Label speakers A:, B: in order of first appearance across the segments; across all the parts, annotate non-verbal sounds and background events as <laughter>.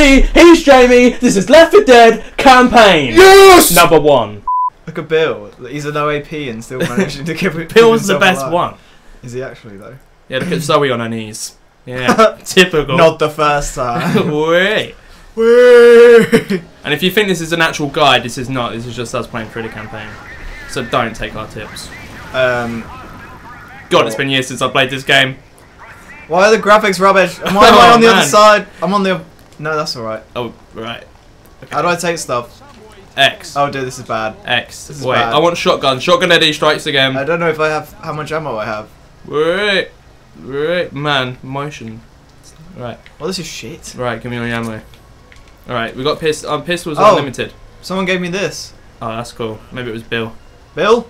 A: Eddie, he's Jamie. This is Left 4 Dead campaign
B: Yes!
A: number one.
B: Look at Bill. He's an OAP and still managing to give <laughs> keep
A: Bill's the best
B: alive.
A: one.
B: Is he actually though?
A: Yeah, look at Zoey on her knees. Yeah, <laughs> typical.
B: Not the first <laughs> time.
A: Wait.
B: Wait.
A: And if you think this is an actual guide, this is not. This is just us playing through the campaign. So don't take our tips.
B: um,
A: God, it's been years since I played this game.
B: why are the graphics rubbish? And why am I
A: Oh,
B: on the other side? I'm on the. No, that's all right.
A: Oh, right.
B: How do I take stuff?
A: X.
B: Oh, dude, this is bad.
A: X.
B: This is
A: Wait,
B: bad.
A: I want shotgun. Shotgun Eddie strikes again.
B: I don't know if I have how much ammo I have.
A: Wait. Wait. Man, motion. Right.
B: Well, this is shit.
A: Right, give me all your ammo. Alright, we got pist- um, pistols
B: Oh.
A: unlimited.
B: Someone gave me this.
A: Oh, that's cool. Maybe it was Bill.
B: Bill,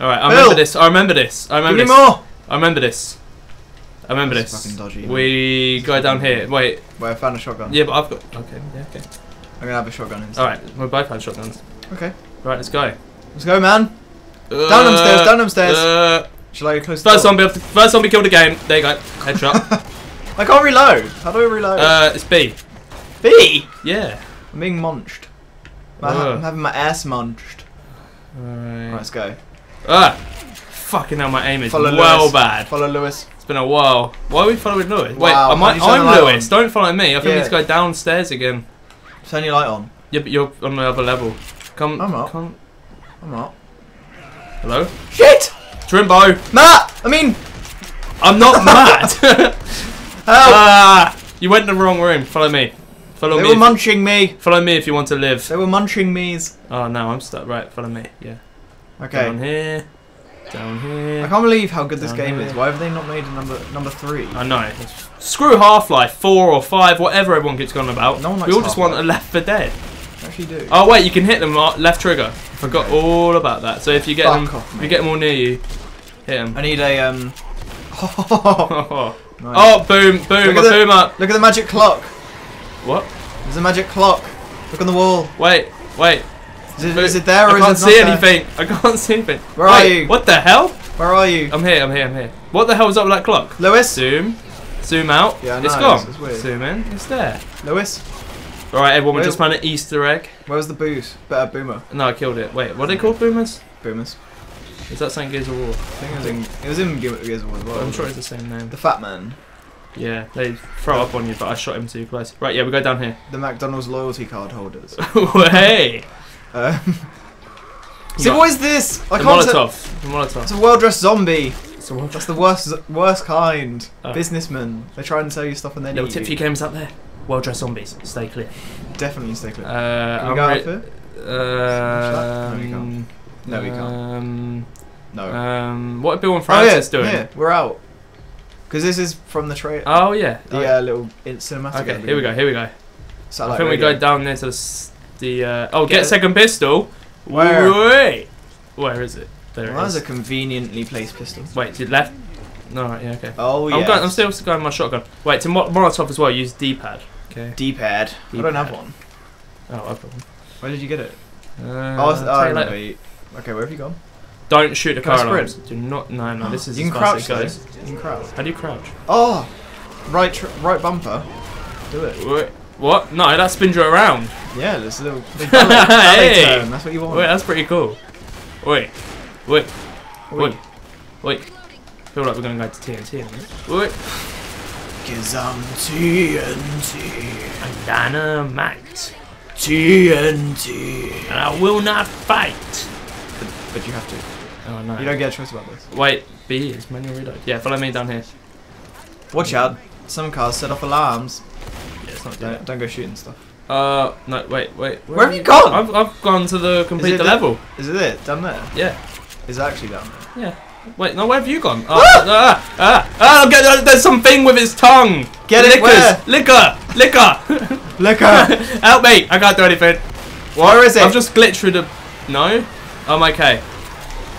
A: Alright, I
B: Bill!
A: remember this. I remember this. I
B: give
A: remember
B: me
A: this.
B: more.
A: I remember this. I remember this.
B: fucking dodgy.
A: We go down here. Wait.
B: Wait, I found a shotgun.
A: Yeah, but I've got. Okay, yeah, okay.
B: I'm gonna have a shotgun instead.
A: Alright, we both had shotguns.
B: Okay.
A: Right, let's go.
B: Let's go, man.
A: Uh,
B: Down them stairs, down them stairs.
A: Uh,
B: Shall I close
A: first zombie, first zombie killed the game. There you go. <laughs> Headshot.
B: I can't reload. How do I reload?
A: uh, it's B.
B: B.
A: Yeah.
B: I'm being munched.
A: Ugh.
B: I'm having my ass munched.
A: Alright.
B: Right, let's go.
A: Ah! Fucking hell, my aim is
B: Follow
A: well
B: Louis.
A: bad.
B: Follow
A: Louis. Been a while. Why are we following Louis? Wait,
B: Wow,
A: am I,
B: do you turn
A: I'm Louis.
B: on?
A: Don't follow me. I think we
B: Yeah.
A: need to go downstairs again.
B: Turn your light on.
A: Yeah, but you're on the other level. Come.
B: I'm up.
A: Come.
B: I'm not.
A: Hello?
B: Shit!
A: Trimbo!
B: Matt! I mean,
A: I'm not <laughs> mad! <laughs>
B: help!
A: ah! You went in the wrong room. Follow me. Follow
B: they
A: me.
B: were
A: if-
B: munching me.
A: follow me if you want to live.
B: They were munching me's.
A: Oh no, I'm stuck. Right, follow me. Yeah. Down
B: on
A: here. Down here.
B: I can't believe how good this game
A: here.
B: is. Why have they not made a number number three?
A: I know. Screw Half Life 4 or 5, whatever everyone keeps going about.
B: No one likes
A: we all just want a Left 4 Dead.
B: Actually do.
A: Oh wait, you can hit them uh, left trigger. Forgot all about that. So if you get
B: Fuck
A: them,
B: off,
A: if you get them all near you, hit them.
B: I need a um. <laughs> <laughs>
A: oh, boom, boom,
B: Look
A: a
B: at the-
A: boom up.
B: Look at the magic clock.
A: What?
B: There's a magic clock. Look on the wall.
A: Wait, wait.
B: Is it, is it there
A: I can't
B: is it not
A: see
B: there?
A: anything. I can't see anything.
B: Where
A: Wait,
B: are you?
A: What the hell?
B: Where are you,
A: I'm here. I'm here. I'm here. What the hell is up with that clock?
B: Louis?
A: Zoom, zoom out.
B: Yeah, I
A: it's
B: know,
A: gone.
B: it's- it's weird.
A: Zoom in. It's there.
B: Louis?
A: All right, everyone. We just found an Easter egg.
B: Where was the boost? Better uh, boomer.
A: No, I killed it. Wait, what are they called? Boomers?
B: Boomers.
A: Is that St. Gears of War?
B: I think it was in. It was in Gears of War as well.
A: I'm sure it's the same name.
B: The fat man.
A: Yeah, they throw up on you, but I shot him too close. Right, yeah, we go down here.
B: The McDonald's loyalty card holders. <laughs>
A: hey!
B: Um,
A: You
B: see,
A: got-
B: what is this? I
A: the
B: can't.
A: Molotov. The
B: It's a well-dressed zombie.
A: So what?
B: That's the worst, worst kind.
A: Oh.
B: Businessmen. They try and sell you stuff and then
A: Little tip for
B: you.
A: you gamers out there. Well dressed zombies. Stay clear.
B: Definitely stay clear.
A: Uh,
B: Can we go out?
A: Um,
B: No, we can't. No, we can't.
A: Um,
B: No.
A: um, what are Bill and
B: oh
A: Francis
B: yeah,
A: doing?
B: yeah, we're out. Because this is from the trailer.
A: Oh yeah.
B: the uh, little in- cinematic.
A: okay, here we go. Here we go. I
B: Satellite
A: think we go down there to the. The uh, oh,
B: Get
A: get, second pistol.
B: Where?
A: Wait. Where is it? There
B: Well,
A: it
B: that
A: is.
B: is a conveniently placed pistol.
A: Wait, to left. No, right, yeah, okay.
B: Oh
A: I'm,
B: yeah.
A: going, I'm still going my shotgun. Wait, to Mo- Molotov as well, use D-pad. Okay.
B: D-pad. I don't have one.
A: Oh, I've got one.
B: Where did you get it?
A: Uh,
B: oh, oh wait. Okay, where have you gone?
A: Don't shoot the car alarms. Do not. No, no. This is
B: you
A: as
B: can
A: fast
B: crouch
A: as it goes.
B: You can crouch.
A: How do you crouch?
B: Oh, right, tr- right bumper. Do it.
A: Wait, what? No, that spins you around.
B: Yeah, there's a little big <laughs> ballet, ballet
A: Hey!
B: turn. That's what you want.
A: Wait, that's pretty cool. Wait, wait, wait, wait. feel like we're gonna go to TNT. Wait.
B: Cause I'm TNT.
A: I'm dynamite,
B: TNT.
A: and I will not fight.
B: But, but you have to.
A: Oh no.
B: You don't get a choice about this.
A: Wait, B is manual reload. Yeah, follow me down here.
B: Watch out. Some cars set off alarms.
A: Yeah, it's not doing
B: Don't, don't go shooting stuff.
A: Uh, no, wait, wait.
B: Where have you gone?
A: I've, I've gone to the complete the level.
B: Is it it? Down there?
A: Yeah,
B: Is it actually down there?
A: yeah. Wait, no, where have you gone? Oh, ah, ah, ah, get, uh, there's something with his tongue.
B: Get it
A: Lickers, liquor, liquor. <laughs>
B: Liquor! <laughs>
A: Help me! I can't do anything.
B: Where is it?
A: I've just glitched through the. No? I'm okay.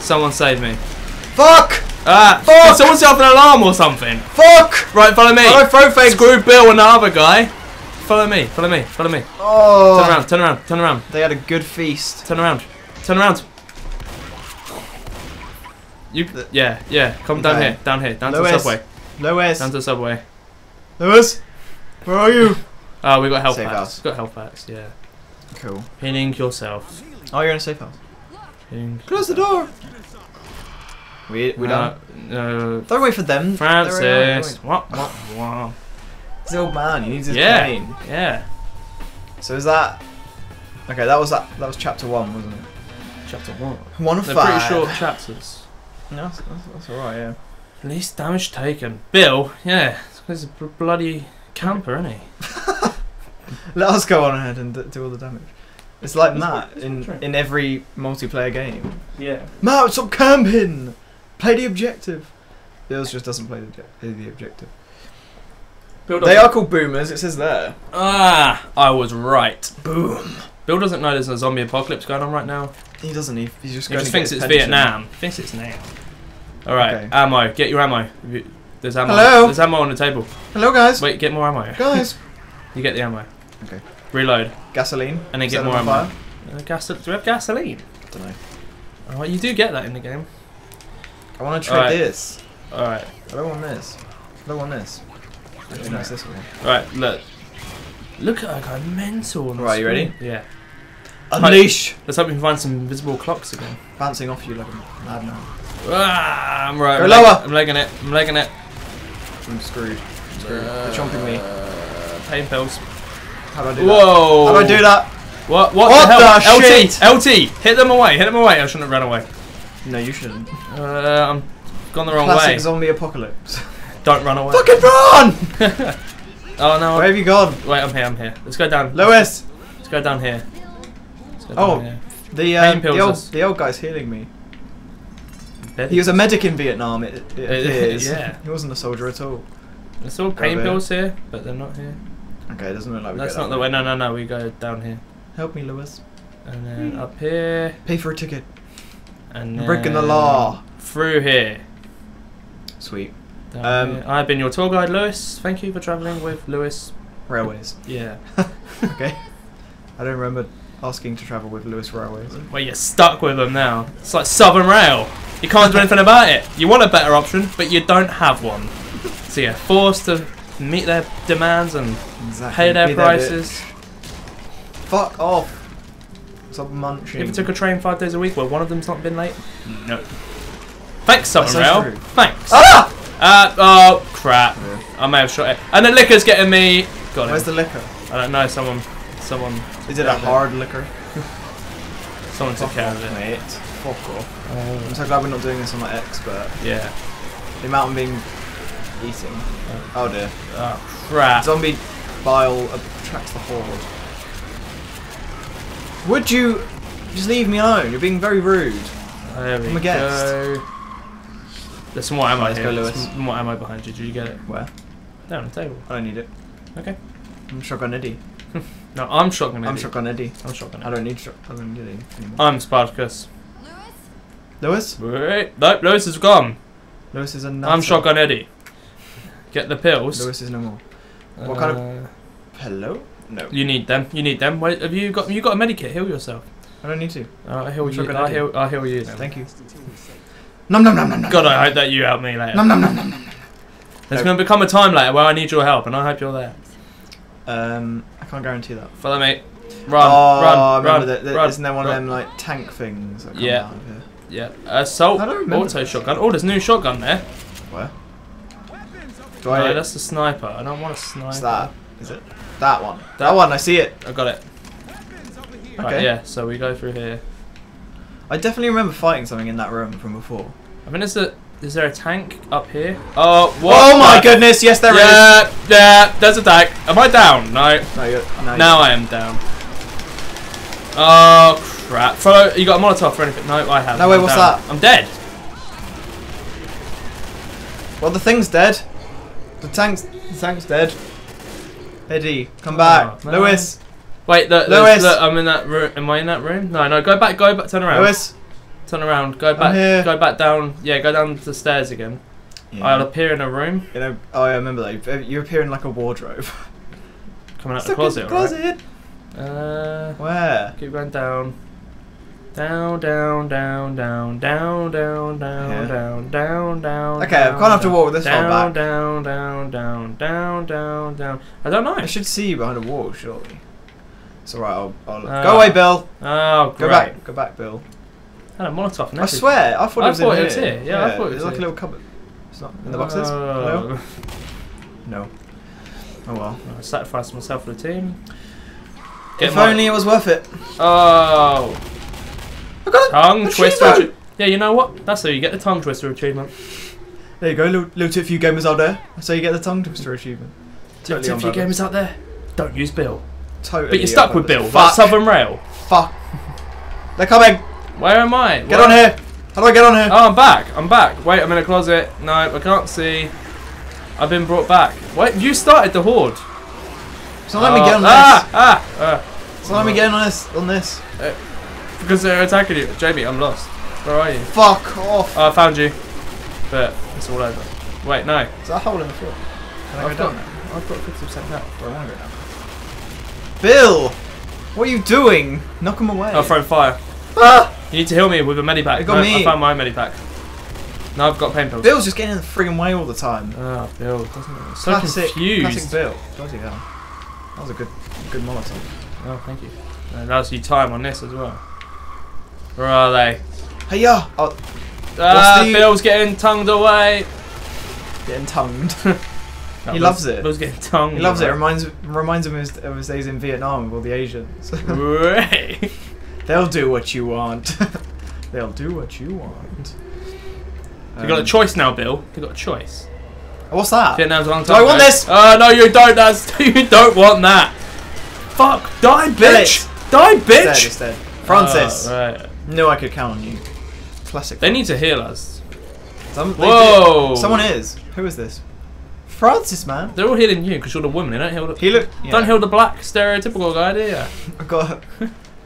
A: Someone save me.
B: Fuck!
A: Ah!
B: Fuck!
A: Someone set off an alarm or something?
B: Fuck!
A: Right, follow me.
B: Do I throw things?
A: Screw Bill and the other guy. Follow me, follow me, follow me.
B: Oh!
A: Turn around, turn around, turn around,
B: They had a good feast.
A: turn around, turn around. You, yeah, yeah. Come down
B: Okay.
A: here, down here, down to the subway,
B: Louis!
A: down to the subway.
B: Louis! Where are you?
A: Oh, we got health
B: Safe
A: packs.
B: house.
A: Got health packs. Yeah.
B: Cool.
A: Pinning yourself.
B: Oh, you're in a safe house.
A: Healing
B: Close the door. We we.
A: Uh, uh,
B: Don't wait for them.
A: Francis. What? What? What?
B: He's the old man. He needs his
A: Yeah.
B: cane.
A: Yeah.
B: So is that? Okay, that was that. That was chapter one, wasn't it?
A: Chapter one.
B: One of
A: They're
B: five.
A: pretty short chapters.
B: No, that's, that's, that's alright. Yeah.
A: Least damage taken. Bill. Yeah. He's a bloody camper, isn't he? <laughs>
B: Let us go on ahead and d- do all the damage. It's like Matt
A: That's
B: in
A: true.
B: in every multiplayer game.
A: Yeah.
B: Matt, stop camping. Play the objective. Bills just doesn't play the, play the objective.
A: Bill
B: They are called boomers. It says there.
A: Ah, I was right.
B: Boom.
A: Bill doesn't know there's a zombie apocalypse going on right now.
B: He doesn't. He, he's just
A: He just thinks it's
B: pension.
A: Vietnam. He thinks it's now. All right,
B: Okay.
A: ammo. Get your ammo. There's ammo.
B: Hello?
A: There's ammo on the table.
B: Hello, guys.
A: Wait, get more ammo.
B: Guys. <laughs>
A: You get the ammo.
B: Okay.
A: Reload.
B: Gasoline.
A: And then
B: Set
A: get more ammo.
B: fire?
A: Uh, gas- do we have gasoline?
B: Don't know.
A: Oh, you do get that in the game.
B: I want to try
A: Alright.
B: this.
A: All right.
B: I don't want this. I don't want this. Actually, no, this one.
A: All right. Look. Look at that guy, mental. on
B: Right, you ready?
A: Yeah.
B: Unleash.
A: Let's hope we can find some invisible clocks again.
B: Bouncing off you like a madman.
A: Ah, I'm right.
B: Go
A: I'm
B: lower.
A: leg- I'm legging it. I'm legging it.
B: I'm screwed. I'm screwed. They're chomping me.
A: Uh, pain pills.
B: How do I do
A: Whoa.
B: that? How do I do that?
A: What? What,
B: What
A: the hell?
B: the
A: LT.
B: shit?
A: LT. Hit them away. Hit them away. I shouldn't have run away.
B: No, you shouldn't.
A: Uh, I'm gone the wrong
B: Classic
A: way.
B: zombie apocalypse. <laughs>
A: Don't run away.
B: Fucking run! <laughs>
A: oh no.
B: Where have you gone?
A: Wait, I'm here. I'm here. Let's go down.
B: Louis!
A: Let's go down here. Go
B: Oh.
A: here.
B: The, uh,
A: pills
B: the, old, the old guy's healing me. He was a medic in Vietnam, it, it,
A: It- <laughs>
B: appears.
A: yeah.
B: He wasn't a soldier at all.
A: There's all pain pills here, but they're not here.
B: Okay, it doesn't look like we
A: That's not
B: that
A: the way. No, no, no. We go down here,
B: Help me, Louis.
A: and then up here,
B: Pay for a ticket.
A: and
B: breaking the law.
A: Through here.
B: Sweet.
A: Down
B: Um.
A: I've been your tour guide, Louis. Thank you for travelling with Louis.
B: Railways.
A: Yeah. <laughs>
B: Okay. I don't remember asking to travel with Louis Railways.
A: Well, you're stuck with them now. It's like Southern Rail. You can't do anything about it. You want a better option, but you don't have one. So you're forced to meet their demands and
B: Exactly.
A: pay their
B: Be
A: prices.
B: bitch. Fuck off. Stop munching.
A: If you took a train five days a week, well, one of them's not been late. No. Thanks, Southern
B: so
A: Rail.
B: true.
A: Thanks.
B: Ah!
A: Uh, oh crap!
B: Yeah.
A: I may have shot it. And the liquor's getting me. Got
B: Where's
A: it.
B: the liquor?
A: I don't know. Someone, someone,
B: Is it a
A: Down there.
B: hard liquor?
A: someone took care of it.
B: mate. Fuck off.
A: Uh,
B: I'm so glad we're not doing this on my expert.
A: yeah.
B: The amount I'm being eating. Oh dear.
A: Oh crap.
B: Zombie bile attracts the horde. Would you just leave me alone? You're being very rude.
A: There we
B: I'm a guest.
A: go. There's some more ammo
B: Let's
A: here.
B: go,
A: There's
B: Louis.
A: some more ammo behind you. Did you get it?
B: Where?
A: Down on the table.
B: I don't need it.
A: Okay.
B: I'm shotgun Eddie. <laughs>
A: No, I'm shotgun. Eddie.
B: I'm
A: Eddie.
B: shotgun Eddie.
A: I'm shotgun.
B: I don't need shot. I don't need Eddie anymore.
A: I'm Spartacus.
B: Louis?
A: Wait, nope, Louis is gone.
B: Louis is a
A: I'm shotgun Eddie. Get the pills.
B: Louis is no more. What kind of-
A: Uh,
B: Hello? No.
A: You need them. You need them. Wait, have you got? You got a medikit. Heal yourself.
B: I don't need to.
A: Uh, I heal you. I
B: Eddie.
A: heal. I heal you. Then.
B: Thank you. Nom nom nom nom nom.
A: God, I hope that you help me later.
B: Nom nom nom nom nom.
A: There's going to become a time later where I need your help, and I hope you're there.
B: Um, I can't guarantee that.
A: Follow me. Run,
B: oh,
A: run,
B: I remember
A: run,
B: that. that
A: run,
B: isn't there one
A: run.
B: of them like tank things? That come
A: Yeah.
B: out of here?
A: Yeah. Assault.
B: I don't remember
A: Auto
B: this.
A: shotgun. Oh, there's a new shotgun there.
B: Where? Do
A: No,
B: I?
A: that's the sniper. I don't want a sniper.
B: What's that? Is it that one? That,
A: That-
B: one. I see it.
A: I got it.
B: Okay.
A: Right, yeah, so we go through here.
B: I definitely remember fighting something in that room from before.
A: I mean, is, it, is there a tank up here? Oh, what?
B: oh my
A: the-
B: goodness! Yes, there is.
A: yeah, yeah, there's a tank. Am I down? No.
B: No, you're, no,
A: Now I am down. Oh, crap. Follow, you got a Molotov or anything? No, I haven't.
B: No, wait,
A: I'm
B: what's
A: down.
B: that?
A: I'm dead.
B: Well, the thing's dead. The tank's the tank's dead. Eddie, come back.
A: Oh, man.
B: Louis.
A: Wait, the,
B: Louis!
A: the, I'm in that room. Am I in that room? No, no, go back, go back, turn around.
B: Louis.
A: Turn around, go back, go back down. Yeah, go down the stairs again. I'll appear in a room,
B: You know, oh, I remember that. You appear in like a wardrobe.
A: coming out
B: Stuck
A: the closet,
B: the closet.
A: right? Uh,
B: Where?
A: keep going down. Down, down, down, down, down, down, down,
B: Yeah.
A: down, down, down.
B: Okay, I
A: down,
B: can't have to
A: down,
B: walk this
A: down,
B: back.
A: Down, down, down, down, down, down. I don't know.
B: I should see you behind a wall, surely. It's alright, I'll, I'll
A: Ah.
B: go away, Bill.
A: Oh,
B: Go back, go back, Bill.
A: Had a Molotov and
B: I
A: everything.
B: swear, I thought
A: I
B: it was
A: thought
B: in
A: it was
B: here.
A: here. Yeah, I thought it was
B: it's like a little cupboard. It's not in the boxes.
A: Oh.
B: No. No. Oh well.
A: I sacrificed myself for the team.
B: if
A: my-
B: only it was worth it.
A: Oh.
B: I got it.
A: Tongue twister. Yeah, you know what? That's how you get the tongue twister achievement.
B: There you go, loot, little tip for you gamers out there. So you get the tongue twister achievement. Totally
A: Tip
B: on
A: for you gamers out there. Don't use Bill.
B: Totally
A: But you're stuck with. Bill.
B: Fuck.
A: Southern Rail.
B: Fuck. They're coming.
A: Where am I?
B: Get
A: Where-
B: on here. How do I get on here?
A: Oh, I'm back. I'm back. Wait, I'm in a closet. No, I can't see. I've been brought back. Wait, you started the horde.
B: So let me get on this.
A: Ah, ah, ah.
B: So let me get on this. On this.
A: Because they're attacking you. Jamie, I'm lost. Where are you?
B: Fuck off.
A: Oh, I found you. But it's all over. Wait, no.
B: Is that a hole in the floor? Can I
A: I've
B: go
A: got,
B: down there?
A: I've got 50% health.
B: Or I want to go down. Bill! What are you doing? Knock him away.
A: I'll throw fire.
B: Ah!
A: You need to heal me with a medipack.
B: It got
A: no,
B: me.
A: I found my medipack. No, I've got pain pills.
B: Bill's just getting in the friggin' way all the time.
A: Oh, Bill, doesn't it? So
B: classic,
A: confused.
B: classic Bill. Bloody hell. That was a good, good Molotov.
A: Oh, thank you. And that's you time on this as well. Where are they?
B: Hey yeah! Oh,
A: Ah, Bill's getting tongued away.
B: getting tongued. <laughs>
A: No,
B: He loves it.
A: Bill's getting tongued.
B: he loves it. Reminds reminds him of his, of his days in Vietnam with all the Asians. <laughs>
A: Right. <laughs>
B: They'll do what you want. <laughs> They'll do what you want.
A: you got a
B: Um,
A: choice now, Bill. You got a choice.
B: What's that?
A: Vietnam's a long
B: Do
A: time
B: I want
A: ago.
B: this?
A: Oh no, you don't. That's you don't want that. Fuck! Die, bitch! Die,
B: It's dead,
A: bitch!
B: it's dead. Francis.
A: Oh, right.
B: Knew I could count on you. Classic.
A: They need to heal us.
B: Some,
A: Whoa!
B: do. Someone is. Who is this? Francis, man.
A: They're all healing you because you're the woman. They don't heal the.
B: He look. Yeah.
A: Don't heal the black stereotypical guy, do you? <laughs>
B: I got,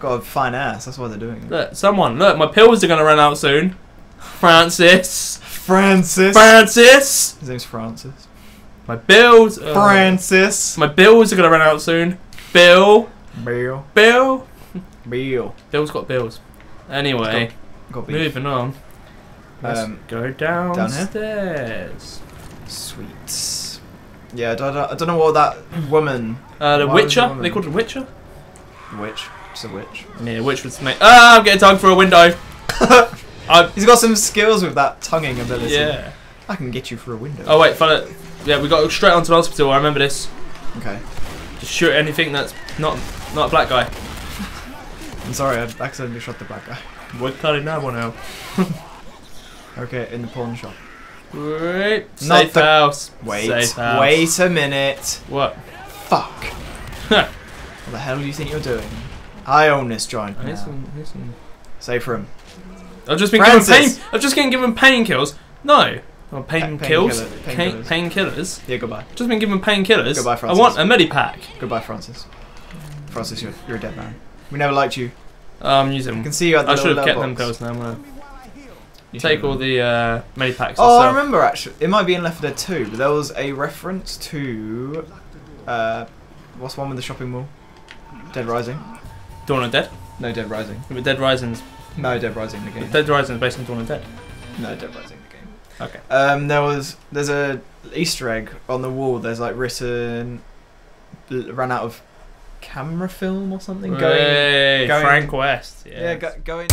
B: got a fine ass. That's why they're doing it.
A: Look, someone. Look, my pills are gonna run out soon. Francis.
B: Francis.
A: Francis.
B: His name's Francis.
A: My bills. uh,
B: Francis.
A: My bills are gonna run out soon. Bill.
B: Bill.
A: Bill.
B: Bill.
A: Bill's got bills. Anyway,
B: Got beef.
A: moving on. Let's
B: Um,
A: go
B: here?
A: downstairs.
B: Sweet. Yeah, I don't, I don't know what that woman.
A: Uh, the
B: Why
A: Witcher.
B: the woman-
A: They called it Witcher.
B: Witch. It's a witch.
A: Yeah, Witch was mate. Ah, I'm getting tongue for a window. <laughs>
B: He's got some skills with that tonguing ability.
A: Yeah.
B: I can get you through a window.
A: Oh wait, fella. Yeah, we got straight onto the hospital. I remember this.
B: Okay.
A: Just shoot anything that's not not a black guy. <laughs>
B: I'm sorry, I accidentally shot the black guy.
A: We're cutting that one out.
B: Okay, in the pawn shop.
A: Wait.
B: Not
A: Safe
B: the-
A: house.
B: Wait.
A: Safe house.
B: Wait a minute.
A: What?
B: Fuck. <laughs> what the hell do you think you're doing? I own this joint now.
A: some. Some.
B: Safe room.
A: I've just been given pain.
B: Francis.
A: I've just been given painkillers. No. Oh, pain
B: Pa-
A: kills.
B: painkiller-
A: Pain
B: painkillers.
A: painkillers.
B: Yeah, goodbye.
A: Just been given painkillers.
B: Goodbye, Francis.
A: I
B: Francis.
A: want a medipack.
B: Goodbye, Francis. Francis, you're, you're a dead man. We never liked you.
A: Um, oh, I'm using
B: I can see you at the
A: I should have kept them
B: letterbox.
A: pills now. I'm gonna
B: You
A: take all the uh, medipacks.
B: Oh, I remember actually. It might be in Left 4 Dead 2, but there was a reference to. Uh, what's the one with the shopping mall? Dead Rising?
A: Dawn of Dead.
B: No, Dead Rising.
A: But Dead Rising's
B: No, Dead Rising the game.
A: Dead Rising is based on Dawn of Dead.
B: No, Dead Rising the game.
A: Okay.
B: Um, there was there's a Easter egg on the wall. There's like written, l- ran out of camera film or something. Going,
A: Hey,
B: going-
A: Frank West.
B: yeah,
A: Yeah.
B: go, going.